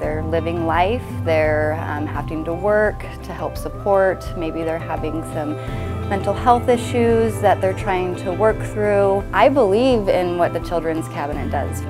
They're living life, they're um, having to work to help support, maybe they're having some mental health issues that they're trying to work through. I believe in what the Children's Cabinet does.